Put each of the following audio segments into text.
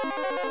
Thank you.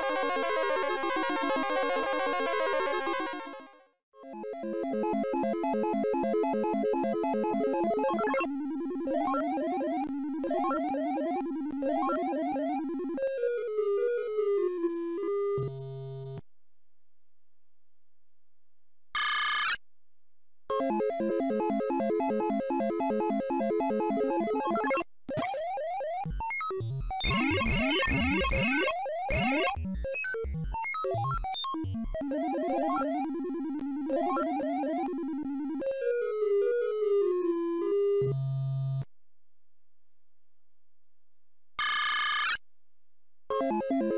You.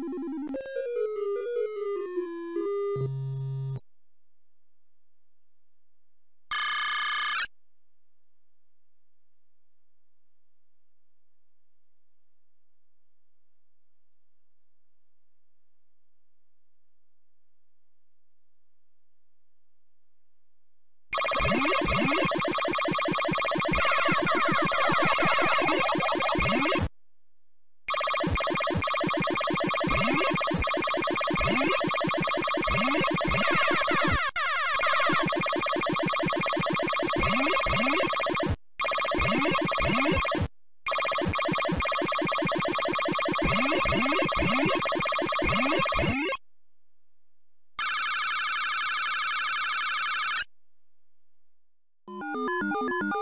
あ!